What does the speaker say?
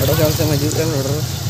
Ada yang saya maju kan, lurus.